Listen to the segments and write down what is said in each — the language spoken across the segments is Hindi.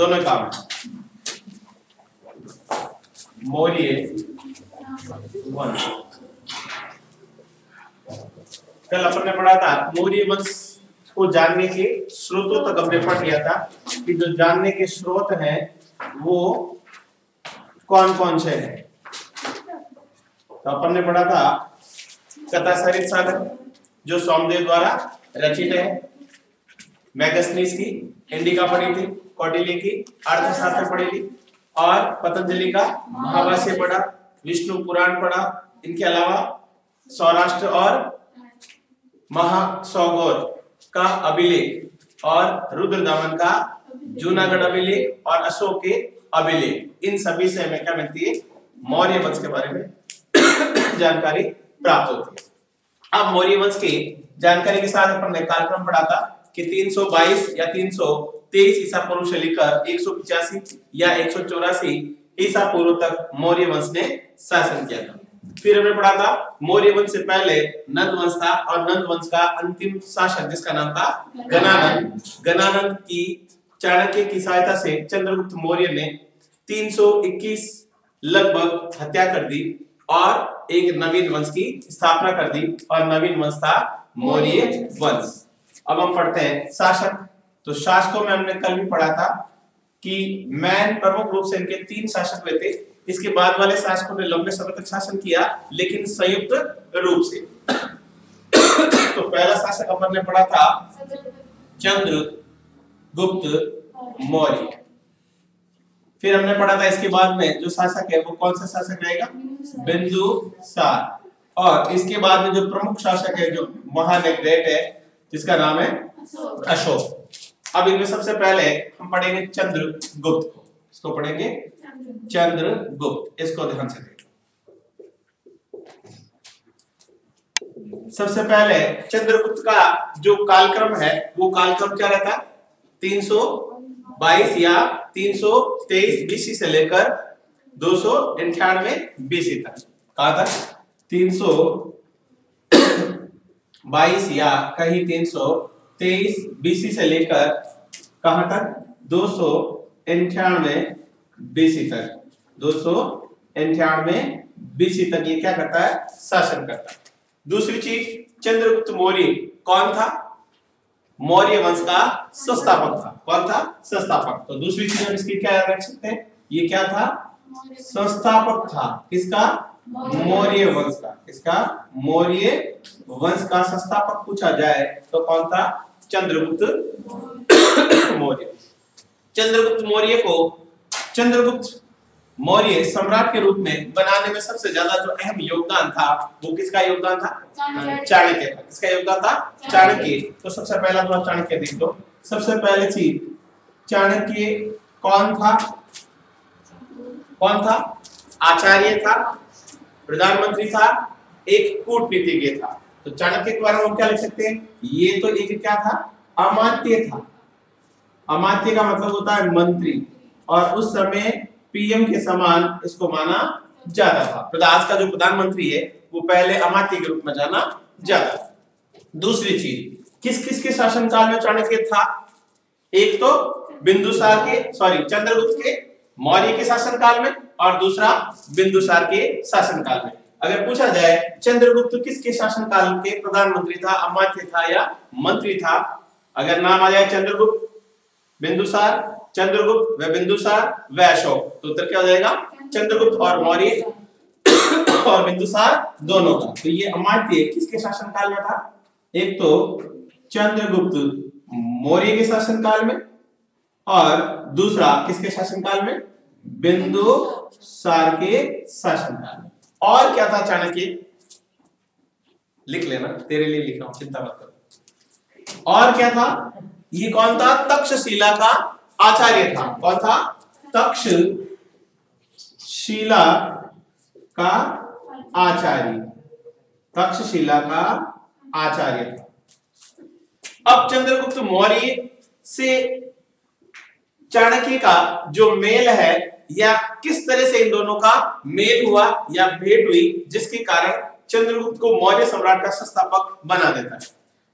दोनों काम। है कल अपन ने पढ़ा था मौर्य वंश को जानने के स्रोतों तक हमने पढ़ लिया था कि जो जानने के स्रोत हैं, वो कौन कौन से हैं? तो अपन ने पढ़ा था कथा सरित सागर जो सोमदेव द्वारा रचित है। मैगस्नीस की इंडिका पढ़ी थी। कौटिल्य की, अर्थशास्त्र पढ़ी थी और पतंजलि का महाभाष्य पढ़ा, विष्णु पुराण पढ़ा, इनके अलावा सौराष्ट्र और महासौगोर का अभिलेख, और रुद्रदामन का जूनागढ़ अभिलेख, और अशोक के अभिलेख। इन सभी से हमें क्या मिलती है? मौर्य वंश के बारे में जानकारी प्राप्त होती है। अब मौर्य वंश की जानकारी के साथ अपन ने कार्यक्रम पढ़ा था कि 322 या 323 ईसा पूर्व से लेकर 185 या 184 ईसा पूर्व तक मौर्य वंश ने शासन किया था। फिर हमने पढ़ा था, मौर्य वंश से पहले नंद वंश था और नंद वंश का अंतिम शासक जिसका नाम था गणानंद गणानंद की चाणक्य की सहायता से चंद्रगुप्त मौर्य ने 321 लगभग हत्या कर दी और एक नवीन वंश की स्थापना कर दी और नवीन वंश था मौर्य वंश। अब हम पढ़ते हैं शासक तो शासकों में हमने कल भी पढ़ा था कि मैन प्रमुख रूप से इनके तीन शासक हुए थे। इसके बाद वाले शासकों ने लंबे समय तक शासन किया, लेकिन संयुक्त रूप से। तो पहला शासक अपन ने पढ़ा था, चंद्र, गुप्त, मौर्य। फिर हमने पढ़ा था इसके बाद में जो शासक है, वो कौन सा शासक रहेगा? बिंदु सार। और इसके बाद में जो प्रमुख शासक है, जो महान ग्रेट है, जिसका नाम है अशोक। अब इनमें सबसे पहले हम पढ़ेंगे चंद्रगुप्त को। इसको पढ़ेंगे? चंद्रगुप्त। इसको ध्यान से देखो। सबसे पहले चंद्रगुप्त का जो कालक्रम है, वो कालक्रम क्या रहता है? 322 या 323 बीसी से लेकर दो सौ अंठानवे बीसी तक। कहा था 322 या कहीं 323 बीसी से लेकर कहाँ तक? दो सौ अंठानवे बीसी तक। दो सौ अंठानवे बीसी तक ये क्या करता है? शासन करता है। दूसरी चीज़, चंद्रगुप्त मौर्य कौन था? मौर्य वंश का संस्थापक था। कौन था? संस्थापक। तो दूसरी चीज़ हम इसकी क्या रख सकते हैं? ये क्या था? संस्थापक था। किसका? मौर्य वंश का। किसका? मौर्य वंश का संस्थापक पूछा जाए तो कौन था? चंद्रगुप्त मौर्य। चंद्रगुप्त मौर्य को चंद्रगुप्त मौर्य सम्राट के रूप में बनाने में सबसे ज़्यादा जो अहम योगदान था वो किसका योगदान था? चाणक्य। का। किसका योगदान था? चाणक्य। तो सबसे पहला तो चाणक्य देख लो। सबसे पहले चीज़ चाणक्य कौन था? कौन था? आचार्य था प्रधानमंत्री था एक कूटनीतिज्ञ था। तो चाणक्य के बारे में हम क्या लिख सकते हैं? ये तो एक क्या था? अमात्य था। अमात्य का मतलब होता है मंत्री। और उस समय पीएम के समान इसको माना जाता था। प्रदास का जो प्रधानमंत्री है, वो पहले अमात्य के रूप में जाना जाता था। दूसरी चीज़ किस किस के शासनकाल में चाणक्य था? एक तो बिंदुसार के सॉरी चंद्रगुप्त के, मौर्य के शासनकाल में, और दूसरा बिंदुसार के शासनकाल में। अगर पूछा जाए, चंद्रगुप्त किसके शासनकाल के प्रधानमंत्री था, अमात्य था या मंत्री था? अगर नाम आ जाए चंद्रगुप्त, बिंदुसार, चंद्रगुप्त व बिंदुसार व अशोक तो उत्तर क्या हो जाएगा? चंद्रगुप्त और मौर्य और बिंदुसार दोनों का। तो ये अमात्य किसके शासनकाल में था? एक तो चंद्रगुप्त मौर्य के शासनकाल में और दूसरा किसके शासनकाल में? बिंदुसार के शासनकाल में। और क्या था चाणक्य लिख लेना, तेरे लिए लिख रहा हूँ, चिंता मत करो। और क्या था? ये कौन था? तक्षशिला का आचार्य था। कौन था? तक्षशिला का आचार्य। तक्षशिला का आचार्य था। अब चंद्रगुप्त मौर्य से चाणक्य का जो मेल है या किस तरह से इन दोनों का मेल हुआ या भेंट हुई, जिसके कारण चंद्रगुप्त को मौर्य सम्राट का संस्थापक बना देता है।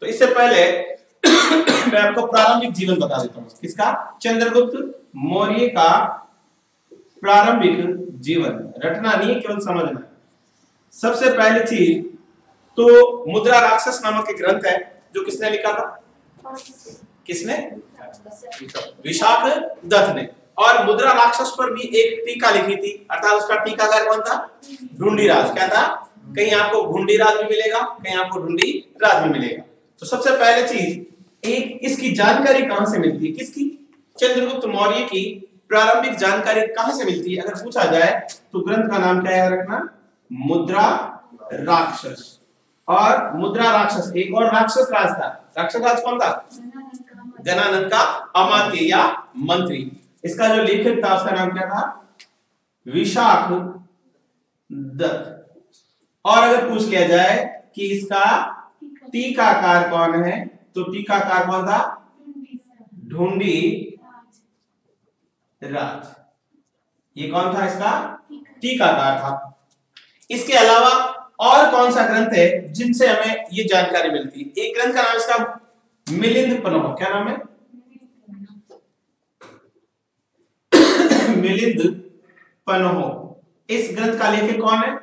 तो इससे पहले मैं आपको प्रारंभिक जीवन बता देता हूँ। किसका? चंद्रगुप्त मौर्य का प्रारंभिक जीवन। रटना नहीं, केवल समझना। सबसे पहली चीज़ तो मुद्रा राक्षस नामक एक ग्रंथ है, जो किसने लिखा था? किसने? विशाख दत्त ने। और मुद्रा राक्षस पर भी एक टीका लिखी थी। अर्थात उसका टीका टीकाकार कौन था? ढूंढी राज क्या था? कहीं आपको ढूंढी राज भी मिलेगा कहीं आपको ढूंढी राज भी मिलेगा। तो सबसे पहले चीज़ एक इसकी जानकारी कहाँ से मिलती है? किसकी? चंद्रगुप्त मौर्य की प्रारंभिक जानकारी कहाँ से मिलती है? अगर पूछा जाए तो ग्रंथ का नाम क्या है रखना? मुद्रा राक्षस। और मुद्रा राक्षस एक और राक्षस राज था। राक्षस राज कौन था? गणानंद का अमात्य या मंत्री। इसका जो लेखक था, उसका नाम क्या था? विशाख दत्त। और अगर पूछ लिया जाए कि इसका टीकाकार कौन है तो टीकाकार कौन था? ढूंढी राज। ये कौन था इसका? टीकाकार था। इसके अलावा और कौन सा ग्रंथ है जिनसे हमें ये जानकारी मिलती है? एक ग्रंथ का नाम इसका मिलिंद पनोह। क्या नाम है? मिलिंद पनोह। इस ग्रंथ का लेखक कौन है?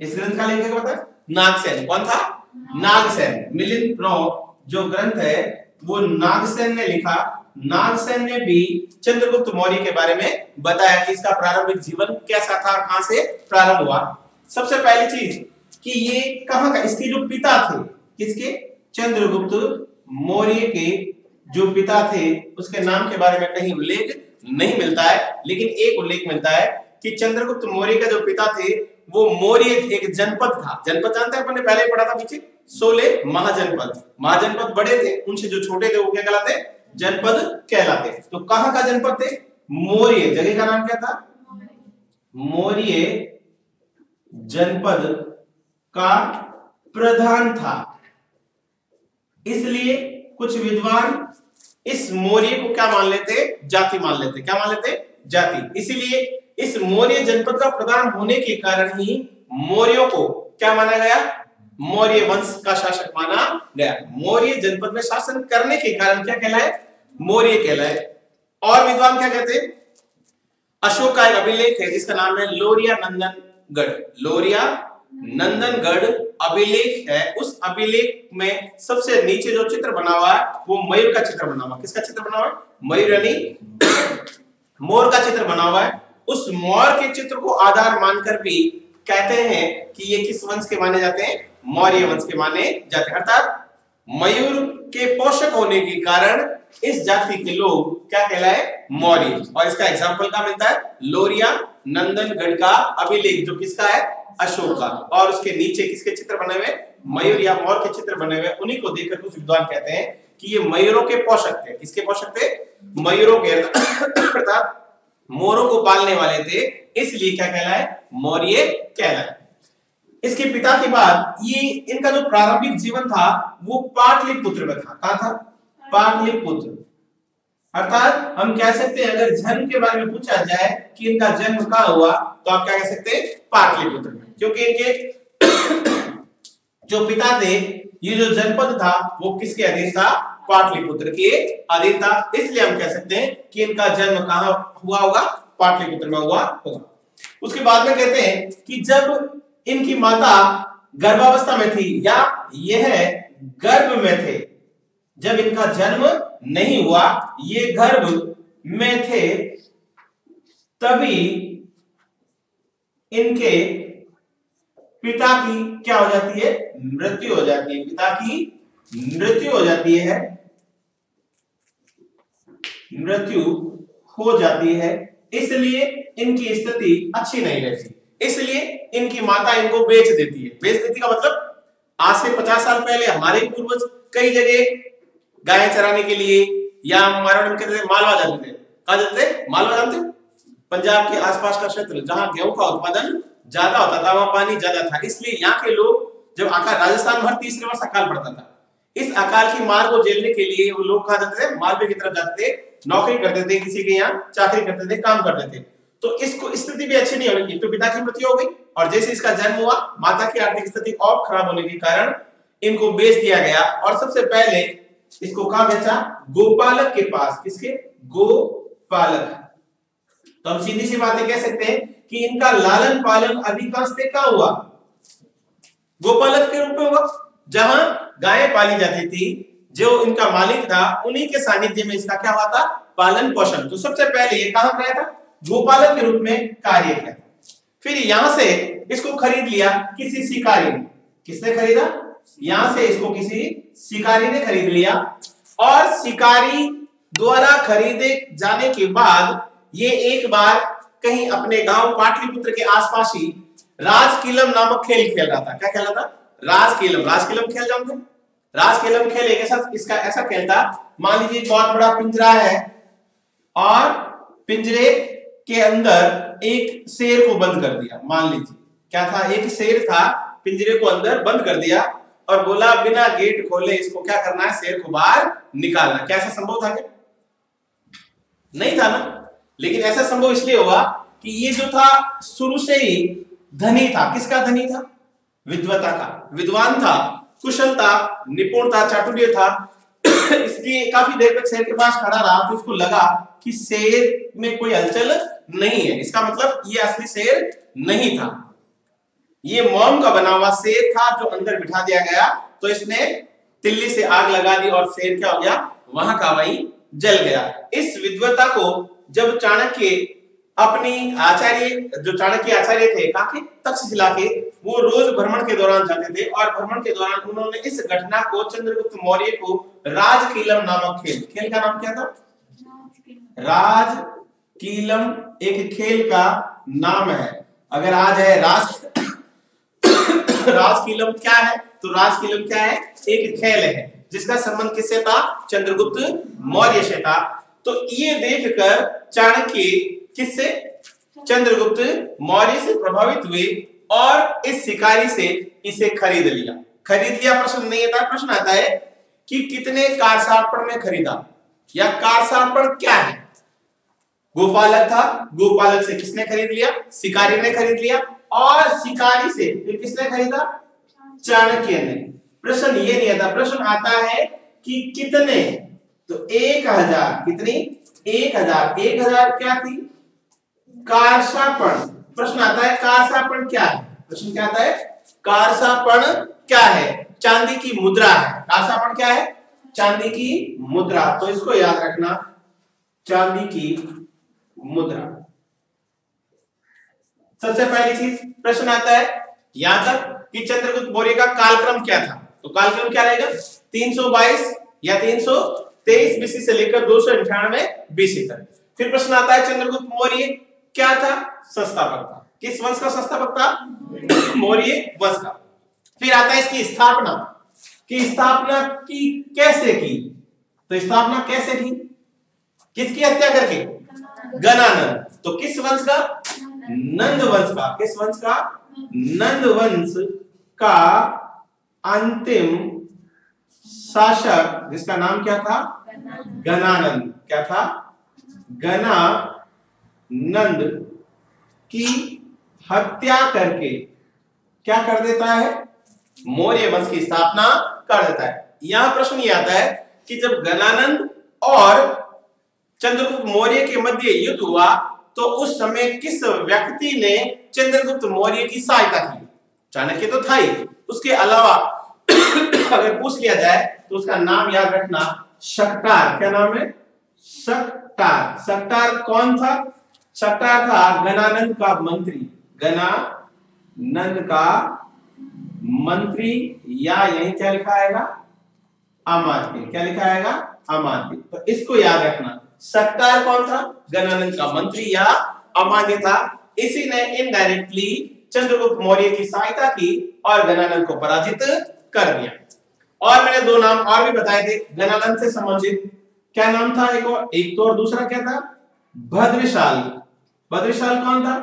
इस ग्रंथ का लेखक बता नागसेन। कौन था? नागसेन। मिलिंद पनोह जो ग्रंथ है, वो नागसेन ने लिखा। नागसेन ने भी चंद्रगुप्त मौर्य के बारे में बताया कि इसका प्रारंभिक जीवन कैसा था, कहाँ से प्रारंभ हुआ। सबसे पहली चीज़, कि ये कहाँ का, इसके जो पिता थे, किसके? चंद्रगुप्त मौर्य के जो पिता थे, उसके नाम के बारे में कहीं उल्लेख नहीं मिलता है, लेकिन एक उल्लेख मिलता है कि चंद्रगुप्त मौर्य का जो पिता थे, वो मौर्य एक जनपद था। जनपद जानते हैं अपने पहले पढ़ा था पीछे। सोले महाजनपद। महाजनपद बड़े थे, उनसे जो छोटे थे, वो क्या कहलाते जनपद कहलाते तो कहाँ का जनपद थे? मौर्य। जगह का नाम क्या था? मौर्य जनपद का प्रधान था। इसलिए कुछ विद्वान इस मौर्य को क्या मान लेते? जाति मान लेते। क्या मान लेते? जाति। इसीलिए इस मौर्य जनपद का प्रधान होने के कारण ही मौर्यों को क्या माना गया? मौर्य वंश का शासक माना गया। मौर्य जनपद में शासन करने के कारण क्या कहलाए? मौर्य कहलाए। और विद्वान क्या कहते? अशोक का एक अभिलेख है, जिसका नाम है लोरिया नंदनगढ़ लोरिया नंदनगढ़ अभिलेख है। उस अभिलेख में सबसे नीचे जो चित्र बना हुआ है, वो मयूर का चित्र बना हुआ किसका चित्र बना हुआ है? मयूर यानी मोर का चित्र बना हुआ है। उस मोर के चित्र को आधार मानकर भी कहते हैं कि ये किस वंश के माने जाते हैं? मौर्य वंश के माने जाते हैं। अर्थात मयूर के पोषक होने के कारण इस जाति के लोग क्या कहलाए? मौर्य। और इसका एग्ज़ाम्पल क्या मिलता है? लोरिया नंदनगढ़ का अभिलेख, जो किसका है? अशोक का। और उसके नीचे किसके चित्र बने हुए? मयूर या मोर के चित्र बने हुए। उन्हीं को देखकर कुछ विद्वान कहते हैं कि ये मयूरों के पोषक थे। किसके पोषक थे? मयूरों के अर्थात मोरों को पालने वाले थे। इसलिए क्या कहलाए? मौर्य कहलाए। इसके पिता के बाद ये इनका जो प्रारंभिक जीवन था, वो पाटलिपुत्र में था। कहा था? पाटलिपुत्र। अर्थात हम कह सकते हैं, अगर जन्म के बारे में पूछा जाए कि इनका जन्म कहा हुआ तो आप क्या कह सकते हैं, पाटलिपुत्र में। क्योंकि इनके जो पिता थे, ये जो जनपद था, वो किसके अधीन था? पाटलिपुत्र के अधीन था। इसलिए हम कह सकते हैं कि इनका जन्म कहा हुआ होगा? पाटलिपुत्र में हुआ होगा। उसके बाद में कहते हैं कि जब इनकी माता गर्भावस्था में थी, या यह गर्भ में थे जब इनका जन्म नहीं हुआ, ये गर्भ में थे, तभी इनके पिता की क्या हो जाती है? मृत्यु हो जाती है। पिता की मृत्यु हो जाती है। मृत्यु हो जाती है। इसलिए इनकी स्थिति अच्छी नहीं रहती। इसलिए इनकी माता इनको बेच देती है। बेच देती का मतलब आज से पचास साल पहले हमारे पूर्वज कई जगह गाय चराने के लिए या मारवाड़ में कहते मालवा जाते थे। कहा जाते थे मालवा जानते पंजाब के आसपास का क्षेत्र, जहाँ गेहूँ का उत्पादन ज़्यादा होता था, वहाँ पानी ज़्यादा था। इसलिए यहाँ के लोग जब अकाल राजस्थान भर तीसरे वर्ष अकाल पड़ता था। इस अकाल की मार को झेलने के लिए वो लोग कहा जाते थे, मालवे की तरफ़ जाते थे, नौकरी करते थे, किसी के यहाँ चाकरी करते थे, काम करते थे। तो इसको स्थिति भी अच्छी नहीं होगी तो पिता की मृत्यु हो गई और जैसे इसका जन्म हुआ, माता की आर्थिक स्थिति और खराब होने के कारण इनको बेच दिया गया। और सबसे पहले इसको कहा बेचा गोपालक के पास। किसके? गोपालक। तो हम सीधी सी बातें कह सकते हैं कि इनका लालन पालन अधिकांश कहा हुआ? गोपालक के रूप में हुआ। जहाँ गायें पाली जाती थी, जो इनका मालिक था, उन्हीं के सानिध्य में इसका क्या हुआ था? पालन पोषण। तो सबसे पहले ये कहा गया था? गोपालक के रूप में कार्य किया फिर यहाँ से इसको खरीद लिया किसी शिकारी ने। किसने खरीदा? यहाँ से इसको किसी शिकारी ने खरीद लिया और शिकारी द्वारा खरीदे जाने के बाद ये एक बार कहीं अपने गाँव पाटलिपुत्र के आसपास ही राजकीलम नामक खेल खेल रहा था। क्या खेल रहा था? राजकीलम। राजकीलम खेल जानते राजकीलम खेल एक ऐसा इसका ऐसा खेल था। मान लीजिए बहुत बड़ा पिंजरा है और पिंजरे के अंदर एक शेर को बंद कर दिया। मान लीजिए। क्या था? एक शेर था, पिंजरे को अंदर बंद कर दिया। और बोला, बिना गेट खोले इसको क्या करना है? शेर को बाहर निकालना। क्या ऐसा संभव था क्या? नहीं था ना? लेकिन ऐसा संभव इसलिए हुआ कि ये जो था, शुरू से ही धनी था। किसका धनी था? विद्वता का। विद्वान था, कुशल था, निपुण था, चाटुर्य था। इसलिए काफ़ी देर तक शेर के पास खड़ा रहा तो इसको लगा कि शेर में कोई हलचल नहीं है। इसका मतलब ये असली शेर नहीं था। ये मोम का बना हुआ शेर था जो अंदर बिठा दिया गया। तो इसने तिल्ली से आग लगा दी और शेर क्या हो गया? वहाँ का वही जल गया। इस विद्वता को जब चाणक्य अपनी आचार्य, जो चाणक्य आचार्य थे, काके तक्षशिला के, वो रोज भ्रमण के दौरान जाते थे और भ्रमण के दौरान उन्होंने इस घटना को, चंद्रगुप्त मौर्य को राजकीलम नामक खेल खेल का नाम क्या था? राज कीलम एक खेल का नाम है। अगर आज है राज राजकीलम क्या है? तो राजकीलम क्या है? एक खेल है, जिसका संबंध किससे था? चंद्रगुप्त मौर्य से था। तो ये देखकर चाणक्य किससे? चंद्रगुप्त मौर्य से प्रभावित हुए और इस शिकारी से इसे खरीद लिया। खरीद लिया प्रश्न नहीं आता, प्रश्न आता है कि कितने कारसार्पण में खरीदा? या कारसार्पण क्या है? गोपालक था, गोपालक से किसने खरीद लिया? शिकारी ने खरीद लिया। और शिकारी से, फिर किसने खरीदा? चाणक्य ने। प्रश्न ये नहीं आता, प्रश्न आता है कि कितने? तो एक हज़ार, कितनी? एक हज़ार। एक हज़ार क्या थी? कारसापण। प्रश्न आता है, कारसापण क्या है? प्रश्न क्या आता है? कारसापण क्या है? चांदी की मुद्रा है। कारसापण क्या है? चांदी की मुद्रा। तो इसको याद रखना, चांदी की मुद्रा। सबसे पहली चीज़ प्रश्न आता है, यहाँ तक कि चंद्रगुप्त मौर्य का कालक्रम क्या था? तो कालक्रम क्या रहेगा? 322 या 323 बीसी से लेकर दो सौ अंठानवे बीसी तक। फिर प्रश्न आता है, चंद्रगुप्त मौर्य क्या था? संस्थापक था। किस वंश का संस्थापक था? मौर्य वंश का। फिर आता है इसकी स्थापना। की स्थापना की कैसे की? तो स्थापना कैसे की? किसकी हत्या करके? गणानंद तो किस वंश का? नंद वंश का, किस वंश का? नंद वंश का अंतिम शासक, जिसका नाम क्या था? गणानंद क्या था? गणा नंद की हत्या करके क्या कर देता है? मौर्य वंश की स्थापना कर देता है। यहाँ प्रश्न ये आता है कि जब गणानंद और चंद्रगुप्त मौर्य के मध्य युद्ध हुआ तो उस समय किस व्यक्ति ने चंद्रगुप्त मौर्य की सहायता की? चाणक्य तो था ही। उसके अलावा अगर पूछ लिया जाए तो उसका नाम याद रखना शकटार क्या नाम है? शकटार शकटार कौन था? शकटार था गणानंद का मंत्री। गणानंद का मंत्री, या यही क्या लिखा आएगा? अमात्य क्या लिखा आएगा? अमात्य तो इसको याद रखना। सत्कार कौन था? गणानंद का मंत्री या अमान्य था? इसी ने इनडायरेक्टली चंद्रगुप्त मौर्य की सहायता की और गणानंद को पराजित कर दिया। और मैंने दो नाम और भी बताए थे गणानंद से संबंधित। क्या नाम था एक और? एक तो और दूसरा क्या था? भद्रशाल। भद्रशाल कौन था?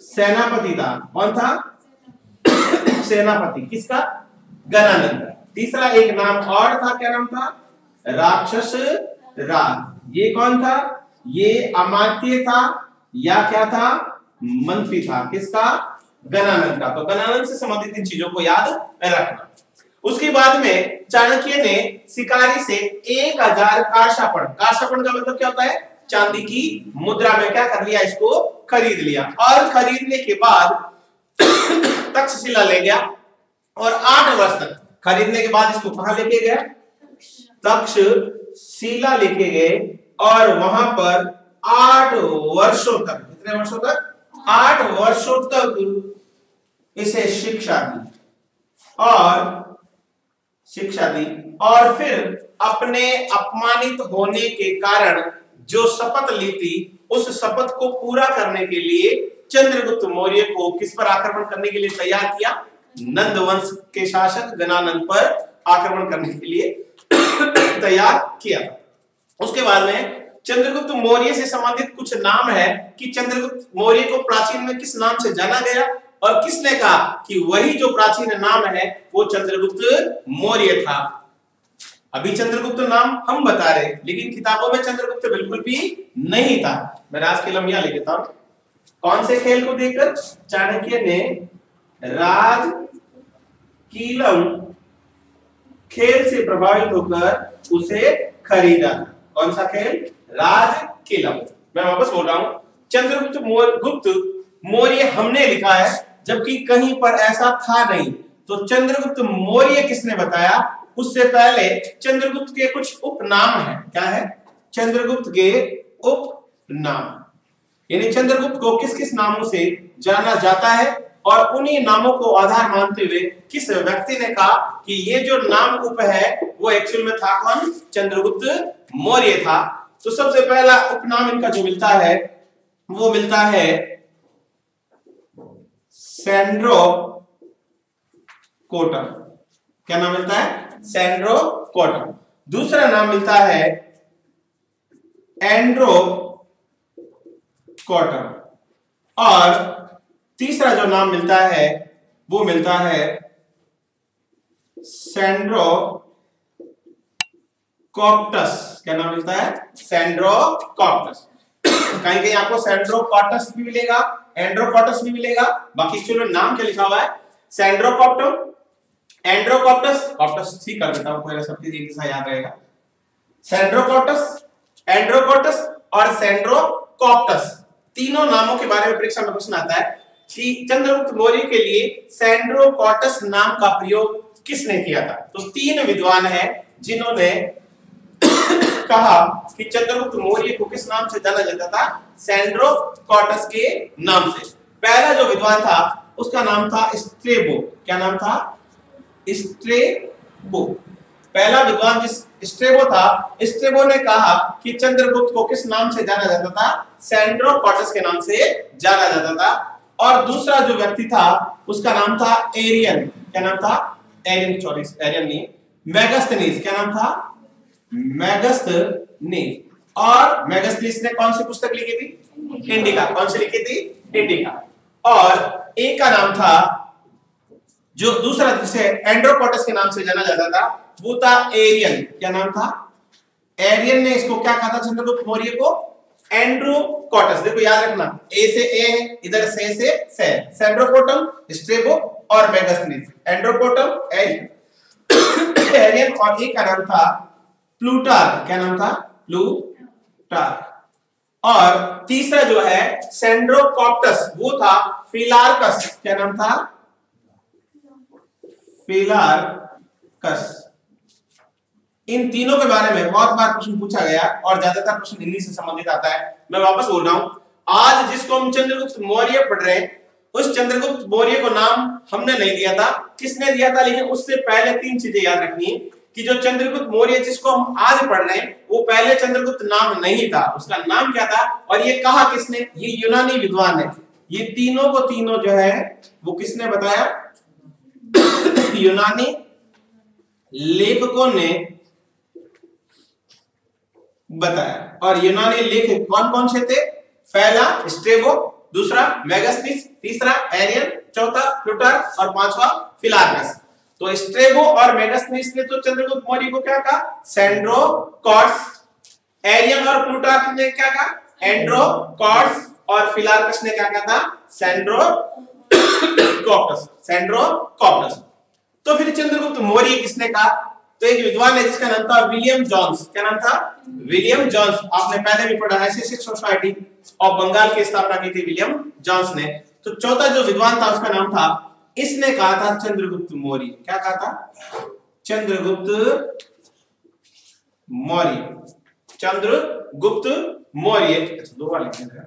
सेनापति था। कौन था? सेनापति। किसका? गणानंद तीसरा एक नाम और था, क्या नाम था? राक्षस राज ये कौन था? ये अमात्य था या क्या था? मंत्री था। किसका? गणानंद का। तो गणानंद से संबंधित इन चीज़ों को याद रखना। उसके बाद में चाणक्य ने शिकारी से एक हज़ार काशापण। काशापण का मतलब क्या होता है? चांदी की मुद्रा में क्या कर लिया? इसको खरीद लिया। और खरीदने के बाद तक्षशिला ले गया और आठ वर्ष तक खरीदने के बाद इसको कहा लेके गया? तक्षशिला लेके गए और वहाँ पर आठ वर्षों तक, कितने वर्षों तक? आठ वर्षों तक इसे शिक्षा दी और शिक्षा दी और फिर अपने अपमानित होने के कारण जो शपथ ली थी, उस शपथ को पूरा करने के लिए चंद्रगुप्त मौर्य को किस पर आक्रमण करने के लिए तैयार किया? नंद वंश के शासक गणानंद पर आक्रमण करने के लिए तैयार किया उसके बाद में चंद्रगुप्त मौर्य से संबंधित कुछ नाम है कि चंद्रगुप्त मौर्य को प्राचीन में किस नाम से जाना गया और किसने कहा कि वही जो प्राचीन नाम है, वो चंद्रगुप्त मौर्य था। अभी चंद्रगुप्त नाम हम बता रहे लेकिन किताबों में चंद्रगुप्त बिल्कुल भी नहीं था। मैं राज के लम्बिया लिखता हूँ। कौन से खेल को देखकर चाणक्य ने राज कीलम खेल से प्रभावित होकर उसे खरीदा। कौन सा खेल? राज कीलम मैं वापस बोल रहा हूँ, चंद्रगुप्त गुप्त मौर्य हमने लिखा है, जबकि कहीं पर ऐसा था नहीं। तो चंद्रगुप्त मौर्य किसने बताया? उससे पहले चंद्रगुप्त के कुछ उपनाम है। क्या है? चंद्रगुप्त के उपनाम। यानी चंद्रगुप्त को किस किस नामों से जाना जाता है? और उन्हीं नामों को आधार मानते हुए किस व्यक्ति ने कहा कि ये जो नाम उप है, वो एक्चुअल में था कौन? चंद्रगुप्त मौर्य था। तो सबसे पहला उपनाम इनका जो मिलता है, वो मिलता है सेंड्रो कोटम क्या नाम मिलता है? सेंड्रो कोटम दूसरा नाम मिलता है एंड्रो कॉटन और तीसरा जो नाम मिलता है, वो मिलता है सेंड्रो कॉप्टस क्या नाम मिलता है? सेंड्रो कॉप्टस कहीं कहीं आपको सेंड्रो कॉटस भी मिलेगा एंड्रोकॉटस भी मिलेगा। बाकी चलो नाम क्या लिखा हुआ है? सेंड्रोकॉप्टम एंड्रोकॉप्टस कॉप्टस ठीक कर देता हूँ, पहले सब चीज़ याद रहेगा। सेंड्रोकॉटस एंड्रोकॉटस और सेंड्रोकॉप्टस तीनों नामों के बारे में परीक्षा में प्रश्न आता है। चंद्रगुप्त मौर्य के लिए सैंड्रोकॉटस नाम का प्रयोग किसने किया था? तो तीन विद्वान हैं जिन्होंने कहा कि चंद्रगुप्त मौर्य को किस नाम से जाना जाता था? सैंड्रोकॉटस के नाम से। पहला जो विद्वान था, उसका नाम था स्ट्रेबो। क्या नाम था? स्ट्रेबो। पहला विद्वान जिस स्ट्रेबो था, स्ट्रेबो ने कहा कि चंद्रगुप्त को किस नाम से जाना जाता था? सैंड्रोकॉटस के नाम से जाना जाता था। और दूसरा जो व्यक्ति था, उसका नाम था एरियन क्या नाम था? एरियन सॉरी एरियन नहीं। मैगस्थनीस क्या नाम था? मैगस्थनीस और मैगस्थनीस ने कौन सी पुस्तक लिखी थी? इंडिका कौन सी लिखी थी? इंडिका और एक का नाम था, जो दूसरा जिसे एंड्रोपोटस के नाम से जाना जाता था, वो था एरियन क्या नाम था? एरियन ने इसको क्या कहा था, चंद्रगुप्त मौर्य को? एंड्रोकोटस देखो याद रखना ए से ए है, इधर से से से सेंड्रोकोटम स्ट्रेबो और मेगास्थनीस एंड्रोकोटम एरियन एरियन और एक का नाम था प्लूटार्क क्या नाम था? प्लूटार्क और तीसरा जो है सेंड्रोकॉप्टस वो था फिलार्कस क्या नाम था? फिलार्कस इन तीनों के बारे में बहुत बार प्रश्न पूछा गया और ज़्यादातर प्रश्न हिंदी से संबंधित आता है। मैं वापस बोल रहा हूँ, आज जिसको हम चंद्रगुप्त मौर्य पढ़ रहे हैं, उस चंद्रगुप्त मौर्य को नाम हमने नहीं दिया था। किसने दिया था? लेकिन उससे पहले तीन चीज़ें याद रखनी कि जो चंद्रगुप्त मौर्य जिसको हम आज पढ़ रहे हैं, वो पहले चंद्रगुप्त नाम नहीं था। उसका नाम क्या था? और ये कहा किसने? ये यूनानी विद्वान है ये तीनों को तीनों जो है, वो किसने बताया? यूनानी लेखकों ने बताया। और यूनानी लेख कौन कौन से थे? पहला स्ट्रेबो दूसरा मेगास्टिस तीसरा एरियन चौथा प्लूटर और पांचवा, फिलार्कस। तो स्ट्रेबो और मेगास्टिस ने तो चंद्रगुप्त मौर्य को क्या कहा? सेंड्रो, कॉर्स एरियन और प्लूटार्क ने क्या कहा? एंड्रो, कॉर्स और फिलार्कस ने क्या कहा था? सेंड्रो कॉप्टस सेंड्रो तो फिर चंद्रगुप्त मौर्य किसने कहा? तो एक विद्वान है जिसका नाम था विलियम जॉन्स। क्या नाम था? William Jones. आपने पहले भी पढ़ा है सोसाइटी ऑफ़ बंगाल की स्थापना की थी विलियम जॉन्स ने। तो चौथा जो विद्वान था उसका नाम था इसने कहा था चंद्रगुप्त मौर्य। क्या कहा था? चंद्रगुप्त मौर्य। चंद्रगुप्त मौर्य। अच्छा, दो बार लिखेंगे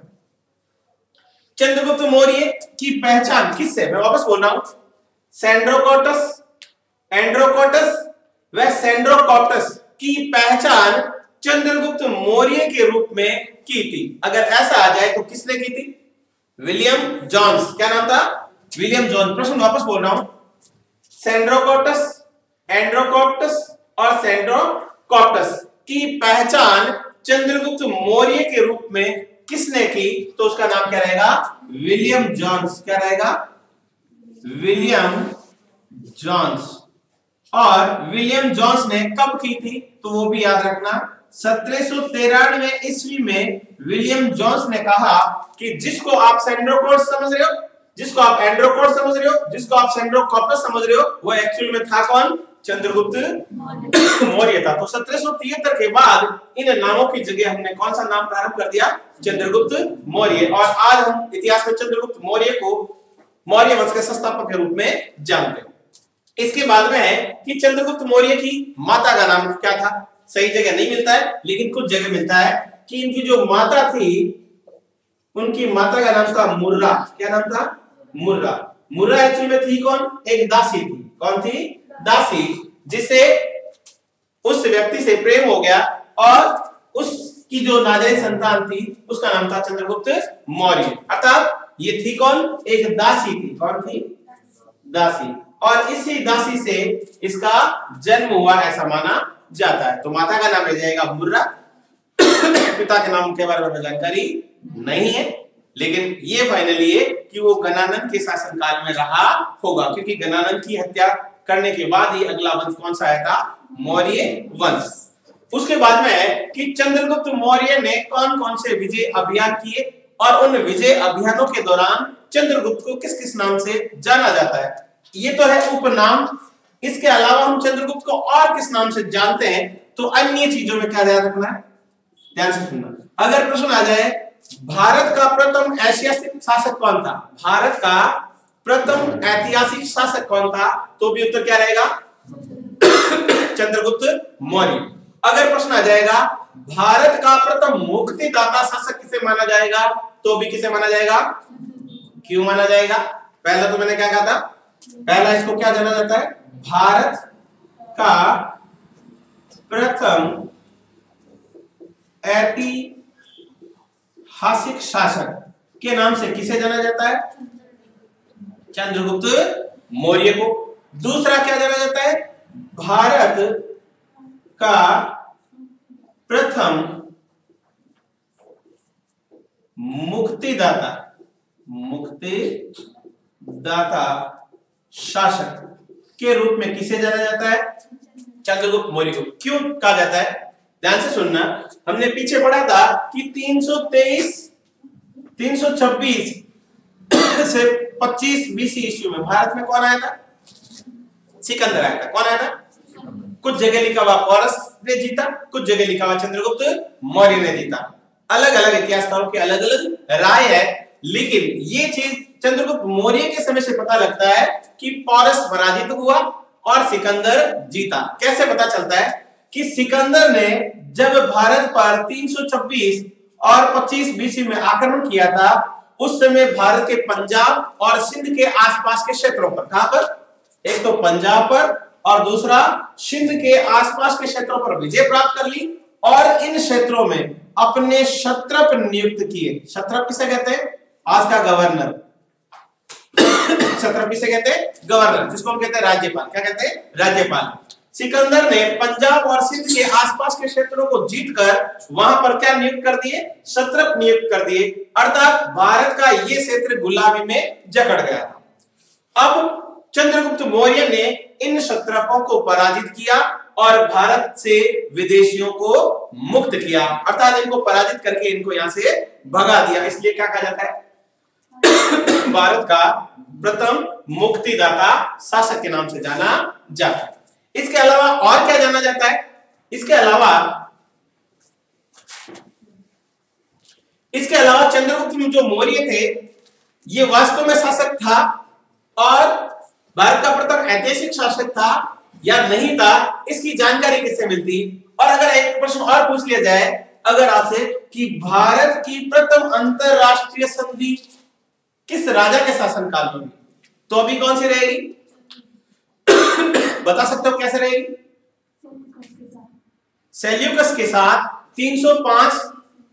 चंद्रगुप्त मौर्य की पहचान किससे मैं वापस बोल रहा हूँ। सेंड्रोकोटस एंड्रोकोटस व सेंड्रोकोटस की पहचान चंद्रगुप्त मौर्य के रूप में की थी। अगर ऐसा आ जाए तो किसने की थी? William Jones. क्या नाम था? विलियम जॉन प्रश्न वापस बोल रहा हूँ। सेंड्रोकोटस एंड्रोकोटस और सेंड्रोकोटस की पहचान चंद्रगुप्त मौर्य के रूप में किसने की? तो उसका नाम क्या रहेगा? William Jones. क्या रहेगा? William Jones. और विलियम जॉन्स ने कब की थी? तो वो भी याद रखना। सत्रह सौ तिरानवे ईस्वी में विलियम जॉन्स ने कहा कि जिसको आप सेंड्रोकोट समझ रहे हो, जिसको आप एंड्रोकोट समझ रहे हो, जिसको आप सेंड्रोकॉपस समझ रहे हो, वो एक्चुअल में था कौन? चंद्रगुप्त मौर्य था। तो सत्रह के बाद इन नामों की जगह हमने कौन सा नाम प्रारंभ कर दिया? चंद्रगुप्त मौर्य। और आज हम इतिहास में चंद्रगुप्त मौर्य को मौर्य वंश के संस्थापक के रूप में जानते हैं। इसके बाद में है कि चंद्रगुप्त मौर्य की माता का नाम क्या था? सही जगह नहीं मिलता है, लेकिन कुछ जगह मिलता है कि इनकी जो माता थी, उनकी माता का नाम था मुर्रा। क्या नाम था? मुर्रा। मुर्रा एक्चुअली में थी कौन? एक दासी थी। कौन थी? दासी, जिसे उस व्यक्ति से प्रेम हो गया और उसकी जो नाजायज संतान थी, उसका नाम था चंद्रगुप्त मौर्य। अर्थात ये थी कौन? एक दासी थी। कौन थी? दासी। और इसी दासी से इसका जन्म हुआ ऐसा माना जाता है। तो माता का नाम रह जाएगा मुर्रा। पिता के नाम के बारे में जानकारी नहीं है, लेकिन ये फाइनली है कि वो गणानंद के शासनकाल में रहा होगा, क्योंकि गणानंद की हत्या करने के बाद ही अगला वंश कौन सा आया था? मौर्य वंश। उसके बाद में है कि चंद्रगुप्त मौर्य ने कौन कौन से विजय अभियान किए और उन विजय अभियानों के दौरान चंद्रगुप्त को किस किस नाम से जाना जाता है? ये तो है उपनाम। इसके अलावा हम चंद्रगुप्त को और किस नाम से जानते हैं तो अन्य चीज़ों में क्या ध्यान रखना है? ध्यान से सुनना। अगर प्रश्न आ जाए, भारत का प्रथम एशिया शासक कौन था? भारत का प्रथम ऐतिहासिक शासक कौन था? तो भी उत्तर क्या रहेगा? चंद्रगुप्त मौर्य। अगर प्रश्न आ जाएगा, भारत का प्रथम मुक्तिदाता शासक किसे माना जाएगा? तो भी किसे माना जाएगा? क्यों माना जाएगा? पहला तो मैंने क्या कहा था? पहला इसको क्या जाना जाता है? भारत का प्रथम ऐतिहासिक शासक के नाम से किसे जाना जाता है? चंद्रगुप्त मौर्य को। दूसरा क्या जाना जाता है? भारत का प्रथम मुक्तिदाता मुक्तिदाता शासक के रूप में किसे जाना जाता है? चंद्रगुप्त मौर्य को क्यों कहा जाता है? ध्यान से सुनना। हमने पीछे पढ़ा था कि 323 326 से 25 बीसी ईस्वी में भारत में कौन आया था? सिकंदर आया था। कौन आया था? कुछ जगह लिखा हुआ पौरस ने जीता, कुछ जगह लिखा हुआ चंद्रगुप्त मौर्य ने जीता। अलग अलग इतिहासकारों की अलग अलग राय है। लेकिन ये चीज़ चंद्रगुप्त मौर्य के समय से पता लगता है कि पौरस पराजित हुआ और सिकंदर जीता। कैसे पता चलता है? कि सिकंदर ने जब भारत पर 326 और 25 बीसी में आक्रमण किया था, उस समय भारत के पंजाब और सिंध के आसपास के क्षेत्रों पर। कहाँ पर? एक तो पंजाब पर और दूसरा सिंध के आसपास के क्षेत्रों पर विजय प्राप्त कर ली और इन क्षेत्रों में अपने शत्रप नियुक्त किए। शत्रप किसे कहते हैं? आज का गवर्नर छत्रप किसे कहते हैं गवर्नर जिसको हम कहते हैं राज्यपाल। क्या कहते हैं? राज्यपाल। सिकंदर ने पंजाब और सिंध के आसपास के क्षेत्रों को जीतकर वहाँ पर क्या नियुक्त कर दिए? सत्रप नियुक्त कर दिए। अर्थात भारत का ये क्षेत्र गुलामी में जकड़ गया था। अब चंद्रगुप्त मौर्य ने इन सत्रपों को पराजित किया और भारत से विदेशियों को मुक्त किया। अर्थात इनको पराजित करके इनको यहाँ से भगा दिया। इसलिए क्या कहा जाता है? भारत का प्रथम मुक्तिदाता शासक के नाम से जाना जाता है। इसके अलावा और क्या जाना जाता है? इसके अलावा इसके अलावा चंद्रगुप्त जो मौर्य थे, ये वास्तव में शासक था और भारत का प्रथम ऐतिहासिक शासक था या नहीं था, इसकी जानकारी किससे मिलती? और अगर एक प्रश्न और पूछ लिया जाए, अगर आपसे कि भारत की प्रथम अंतरराष्ट्रीय संधि किस राजा के शासनकाल में हुई? तो अभी कौन सी रहेगी? बता सकते हो कैसे रहेगी? सेल्यूकस के साथ 305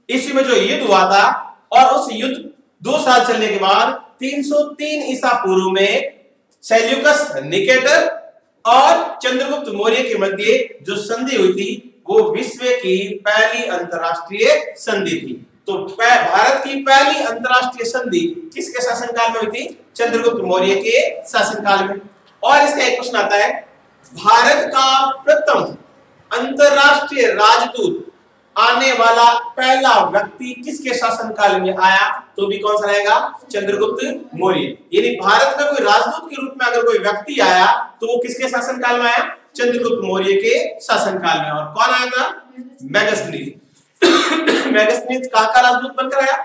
ईस्वी में जो युद्ध हुआ था और उस युद्ध दो साल चलने के बाद 303 ईसा पूर्व में सेल्यूकस, निकेटर और चंद्रगुप्त मौर्य के मध्य जो संधि हुई थी, वो विश्व की पहली अंतरराष्ट्रीय संधि थी। तो भारत की पहली अंतरराष्ट्रीय संधि किसके शासनकाल में हुई थी? चंद्रगुप्त मौर्य के शासनकाल में। और इसका एक प्रश्न आता है, भारत का प्रथम अंतरराष्ट्रीय राजदूत आने वाला पहला व्यक्ति किसके शासनकाल में आया? तो भी कौन सा रहेगा? चंद्रगुप्त मौर्य। यानी भारत में कोई राजदूत के रूप में अगर कोई व्यक्ति आया तो वो किसके शासनकाल में आया? चंद्रगुप्त मौर्य के शासनकाल में। और कौन आया था? मैगस्नीज मैगस्नीज कहाँ का राजदूत बनकर आया?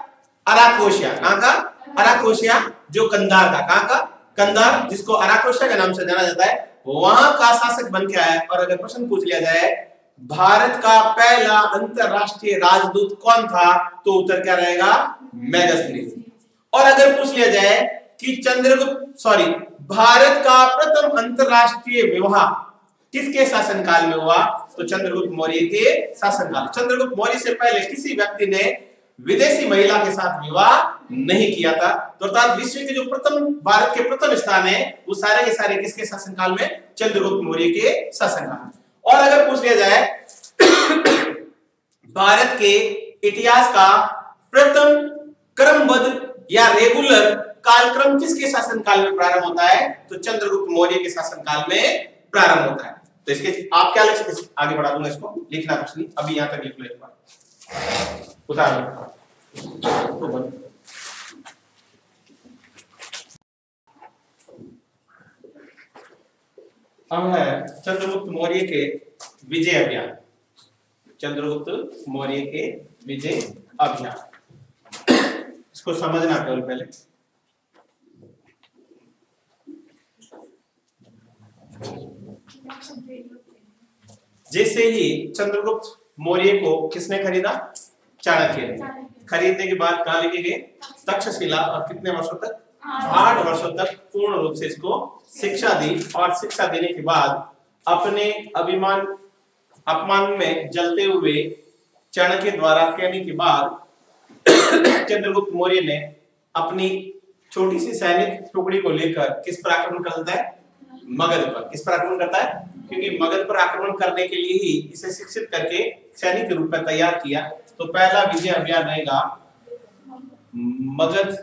अराकोशिया। कहाँ का? अराकोशिया, जो कंधार था। कहाँ का? कंधार, जिसको अराकोशिया के नाम से जाना जाता है। वहाँ का शासक बन के आया और अगर प्रश्न पूछ लिया जाए, भारत का पहला अंतरराष्ट्रीय राजदूत कौन था तो उत्तर क्या रहेगा? मैगस्नीज और अगर पूछ लिया जाए कि चंद्रगुप्त सॉरी भारत का प्रथम अंतरराष्ट्रीय विवाह किसके शासनकाल में हुआ? तो चंद्रगुप्त मौर्य के शासनकाल। चंद्रगुप्त मौर्य से पहले किसी व्यक्ति ने विदेशी महिला के साथ विवाह नहीं किया था। तो अर्थात विश्व के जो प्रथम, भारत के प्रथम स्थान है, वो सारे के सारे किसके शासनकाल में? चंद्रगुप्त मौर्य के शासनकाल और अगर पूछ लिया जाए, भारत के इतिहास का प्रथम क्रमबद्ध या रेगुलर कालक्रम किसके शासनकाल में प्रारंभ होता है? तो चंद्रगुप्त मौर्य के शासनकाल में प्रारंभ होता है। तो इसके आप क्या लिख सकते आगे बढ़ा दूँगा इसको, लिखना कुछ नहीं, अभी यहाँ तक लिख लो एक बार। उतार लो। अब है चंद्रगुप्त मौर्य के विजय अभियान। चंद्रगुप्त मौर्य के विजय अभियान। इसको समझना केवल पहले। जैसे ही चंद्रगुप्त मौर्य को किसने खरीदा? चाणक्य ने। खरीदने के बाद कहा लेके गए? तक्षशिला। और कितने वर्षों तक? आठ वर्षों तक पूर्ण रूप से इसको शिक्षा दी। और शिक्षा देने के बाद अपने अभिमान, अपमान में जलते हुए चाणक्य द्वारा कहने के बाद चंद्रगुप्त मौर्य ने अपनी छोटी सी सैनिक टुकड़ी को लेकर किस पर आक्रमण करता है? मगध पर। किस पर आक्रमण करता है? क्योंकि मगध पर आक्रमण करने के लिए ही इसे शिक्षित करके सैनिक के रूप में तैयार किया। तो पहला विजय अभियान रहेगा मगध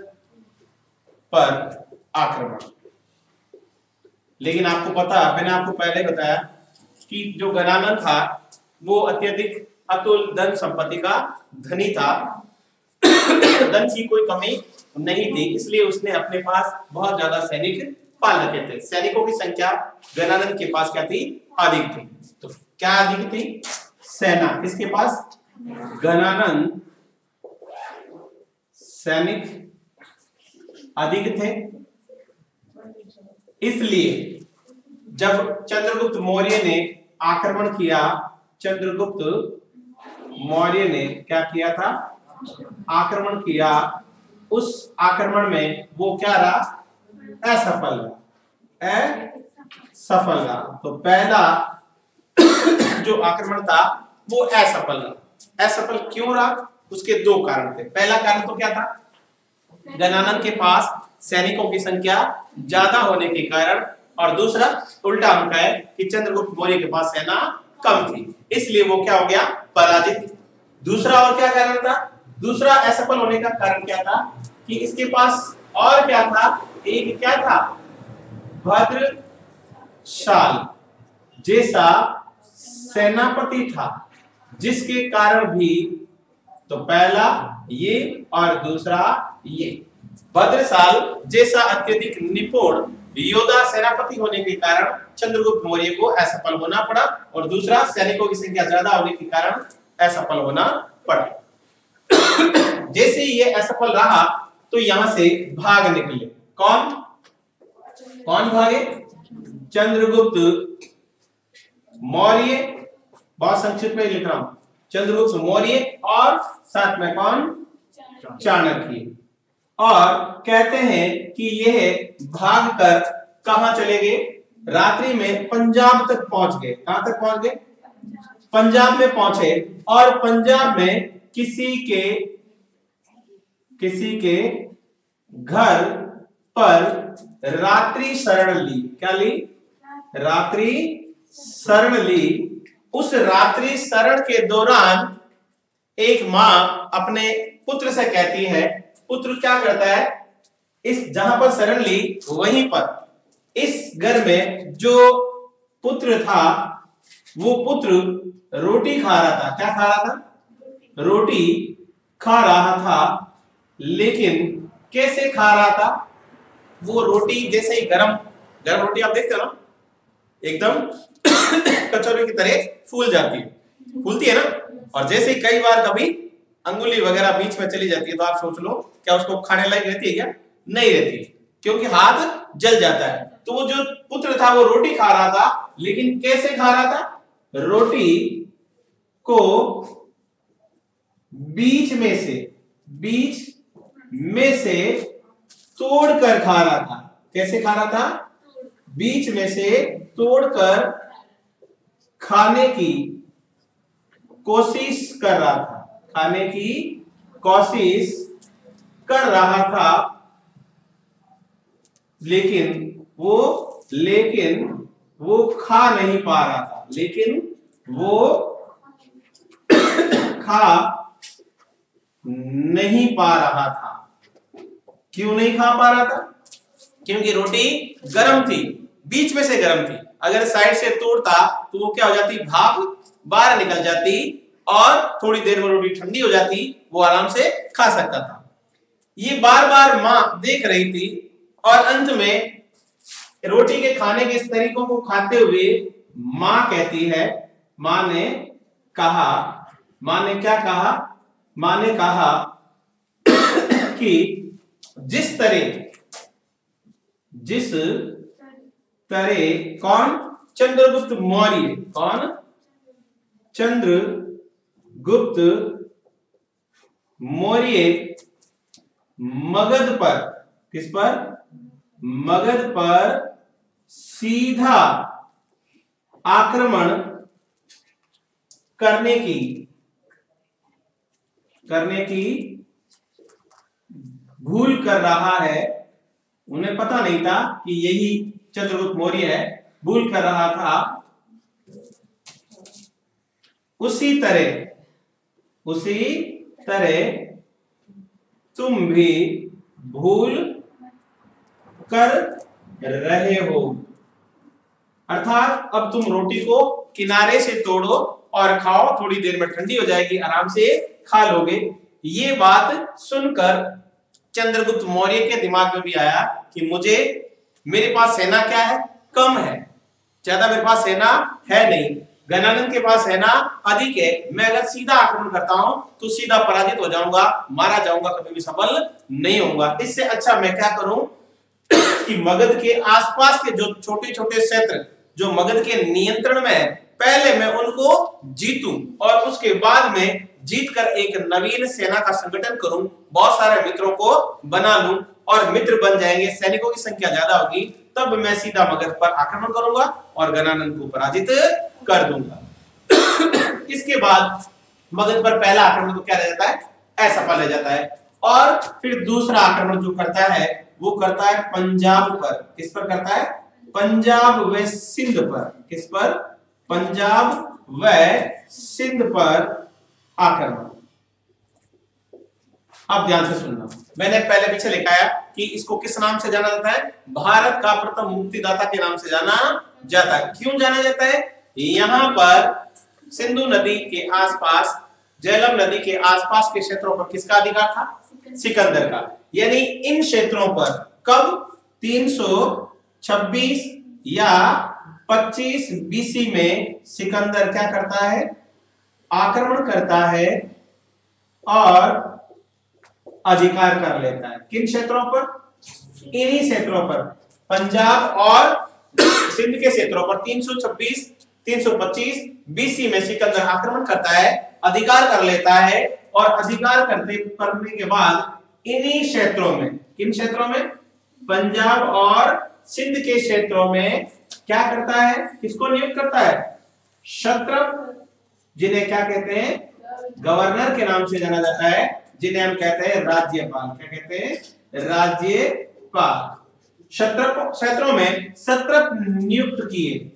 पर आक्रमण। लेकिन आपको पता, मैंने आपको पहले बताया कि जो गणानंद था, वो अत्यधिक अतुल धन संपत्ति का धनी था। धन की कोई कमी नहीं थी, इसलिए उसने अपने पास बहुत ज़्यादा सैनिक पाल रखे थे। सैनिकों की संख्या गणानंद के पास क्या थी? अधिक थी। तो क्या अधिक थी? सेना। किसके पास? गणानंद सैनिक अधिक थे। इसलिए जब चंद्रगुप्त मौर्य ने आक्रमण किया, चंद्रगुप्त मौर्य ने क्या किया था? आक्रमण किया। उस आक्रमण में वो क्या रहा? असफल असफल रहा तो पहला जो आक्रमण था, वो असफल रहा असफल क्यों रहा? उसके दो कारण थे। पहला कारण तो क्या था? गणानंद के पास सैनिकों की संख्या ज़्यादा होने के कारण और दूसरा, उल्टा उनका है कि चंद्रगुप्त मौर्य के पास सेना कम थी। इसलिए वो क्या हो गया? पराजित दूसरा और क्या कारण था? दूसरा असफल होने का कारण क्या था? कि इसके पास और क्या था? एक क्या था? भद्रशाल, जैसा सेनापति था, जिसके कारण भी तो पहला ये और दूसरा ये। भद्रसाल जैसा अत्यधिक निपुण योद्धा सेनापति होने के कारण चंद्रगुप्त मौर्य को असफल होना पड़ा और दूसरा सैनिकों की संख्या ज़्यादा होने के कारण असफल होना पड़ा। जैसे ये असफल रहा तो यहाँ से भाग निकले। कौन? कौन भागे चंद्रगुप्त। मौर्य। बहुत संक्षिप्त में लिख रहा हूँ। चंद्रगुप्त, मौर्य और साथ में कौन? चाणक्य। और कहते हैं कि यह भाग कर कहा चले गए? रात्रि में पंजाब तक पहुँच गए। कहाँ तक पहुँच गए? पंजाब में पहुँचे। और पंजाब में किसी के किसी के घर पर रात्रि शरण ली। क्या ली? रात्रि शरण ली। उस रात्रि शरण के दौरान एक माँ अपने पुत्र से कहती है, पुत्र, क्या करता है? इस जहाँ पर शरण ली, वहीं पर। इस घर में जो पुत्र था, वो पुत्र रोटी खा रहा था। क्या खा रहा था? रोटी खा रहा था, लेकिन कैसे खा रहा था? वो रोटी जैसे ही गरम गरम रोटी आप देखते हो ना, एकदम कचौरी की तरह फूल जाती है। फूलती है ना? और जैसे ही कई बार कभी अंगुली वगैरह बीच में चली जाती है तो आप सोच लो, क्या उसको खाने लायक रहती है क्या? नहीं रहती, क्योंकि हाथ जल जाता है। तो वो जो पुत्र था, वो रोटी खा रहा था, लेकिन कैसे खा रहा था? रोटी को बीच में से, बीच में से तोड़कर खा रहा था। कैसे खा रहा था? बीच में से तोड़कर खाने की कोशिश कर रहा था। खाने की कोशिश कर रहा था। लेकिन वो लेकिन वो खा नहीं पा रहा था। लेकिन वो खा नहीं पा रहा था। क्यों नहीं खा पा रहा था? क्योंकि रोटी गर्म थी, बीच में से गर्म थी। अगर साइड से तोड़ता तो वो क्या हो जाती? भाप बाहर निकल जाती और थोड़ी देर में रोटी ठंडी हो जाती, वो आराम से खा सकता था। ये बार बार माँ देख रही थी और अंत में रोटी के खाने के इस तरीकों को खाते हुए माँ कहती है, माँ ने कहा, माँ ने क्या कहा? माँ ने कहा कि जिस तरह जिस तरह कौन? चंद्रगुप्त मौर्य। कौन? चंद्र गुप्त मौर्य। मगध पर। किस पर? मगध पर सीधा आक्रमण करने की करने की भूल कर रहा है। उन्हें पता नहीं था कि यही चंद्रगुप्त मौर्य है। भूल कर रहा था। उसी तरह उसी तरह तुम भी भूल कर रहे हो। अर्थात अब तुम रोटी को किनारे से तोड़ो और खाओ। थोड़ी देर में ठंडी हो जाएगी, आराम से खा लोगे। ये बात सुनकर चंद्रगुप्त मौर्य के दिमाग में भी आया कि मुझे, मेरे पास सेना क्या है? कम है। ज़्यादा मेरे पास सेना है नहीं। गणानंद के पास है ना अधिक है। मैं अगर सीधा आक्रमण करता हूँ तो सीधा पराजित हो जाऊँगा, मारा जाऊँगा, कभी भी सफल नहीं होऊँगा। इससे अच्छा मैं क्या करूँ कि मगध के आसपास के जो छोटे छोटे क्षेत्र, जो मगध के नियंत्रण में है पहले मैं उनको जीतूं और उसके बाद में जीत कर एक नवीन सेना का संगठन करूँ, बहुत सारे मित्रों को बना लूँ और मित्र बन जाएँगे, सैनिकों की संख्या ज़्यादा होगी, तब मैं सीधा मगध पर आक्रमण करूँगा और गणानंद को पराजित कर दूँगा। इसके बाद मगध पर पहला आक्रमण तो क्या रह जाता है? असफल रह जाता है। और फिर दूसरा आक्रमण जो करता है, वो करता है पंजाब पर। किस पर करता है? पंजाब व सिंध पर। किस पर? पंजाब व सिंध पर आक्रमण। अब ध्यान से सुनना। मैंने पहले पीछे लिखा है कि इसको किस नाम से जाना जाता है? भारत का प्रथम मुक्तिदाता के नाम से जाना जाता है। क्यों जाना जाता है? यहाँ पर सिंधु नदी के आसपास झेलम नदी के आसपास के क्षेत्रों पर किसका अधिकार था? सिकंदर का। यानी इन क्षेत्रों पर कब? 326 या 25 बीसी में सिकंदर क्या करता है? आक्रमण करता है और अधिकार कर लेता है। किन क्षेत्रों पर? इन्हीं क्षेत्रों पर। पंजाब और सिंध के क्षेत्रों पर। 326 325 बीसी में सिकंदर आक्रमण करता है, अधिकार कर लेता है और अधिकार करते करने के बाद इन्हीं क्षेत्रों में, किन क्षेत्रों में? पंजाब और सिंध के क्षेत्रों में क्या करता है? किसको नियुक्त करता है? शत्रप जिन्हें क्या कहते हैं? गवर्नर के नाम से जाना जाता है, जिन्हें हम कहते हैं राज्यपाल। क्या कहते हैं? राज्यपाल। क्षत्रप क्षेत्रों में सत्रप नियुक्त किए।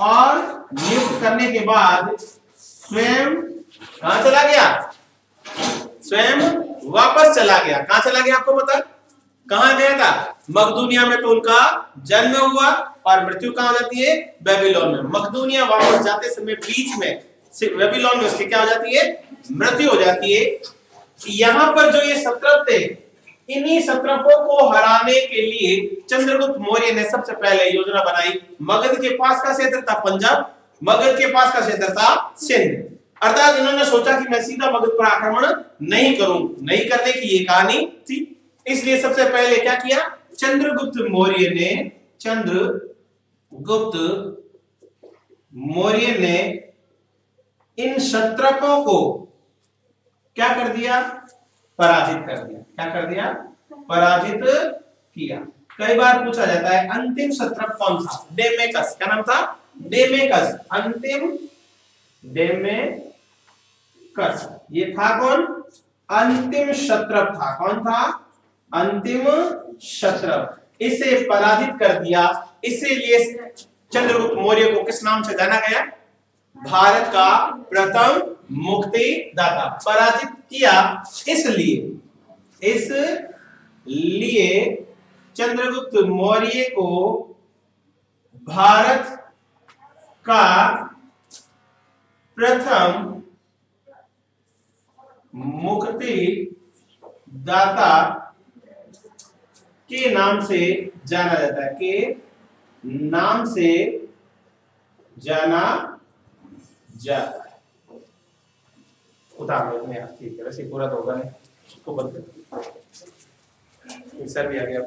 और नियुक्त करने के बाद स्वयं कहा चला गया? स्वयं वापस चला गया। कहा चला गया आपको पता? कहा गया था? मकदूनिया में तो उनका जन्म हुआ और मृत्यु कहा जाती है? बेबीलोन में। मकदूनिया वापस जाते समय बीच में बेबीलोन में उसकी क्या हो जाती है? मृत्यु हो जाती है। यहाँ पर जो ये सत्रप थे, इन्हीं सत्रपों को हराने के लिए चंद्रगुप्त मौर्य ने सबसे पहले योजना बनाई। मगध के पास का क्षेत्र था पंजाब, मगध के पास का क्षेत्र था सिंध। अर्थात इन्होंने सोचा कि मैं सीधा मगध पर आक्रमण नहीं करूँ। नहीं करने की ये कहानी थी। इसलिए सबसे पहले क्या किया? चंद्रगुप्त मौर्य ने, चंद्रगुप्त मौर्य ने इन शत्रकों को क्या कर दिया? पराजित कर दिया। क्या कर दिया? पराजित किया। कई बार पूछा जाता है, अंतिम शत्रक कौन था? डेमेकस। क्या नाम था? डेमेकस। अंतिम डेमेकस। ये था कौन? अंतिम शत्रक था। कौन था? अंतिम शत्रप इसे पराजित कर दिया। इसीलिए चंद्रगुप्त मौर्य को किस नाम से जाना गया? भारत का प्रथम मुक्ति दाता पराजित किया इसलिए इसलिए चंद्रगुप्त मौर्य को भारत का प्रथम मुक्ति दाता के नाम से जाना जाता है। के नाम से जाना जाता है। उतार लेते हैं ठीक है वैसे पूरा तो होगा नहीं। इसको बंद कर सर भी आ गया।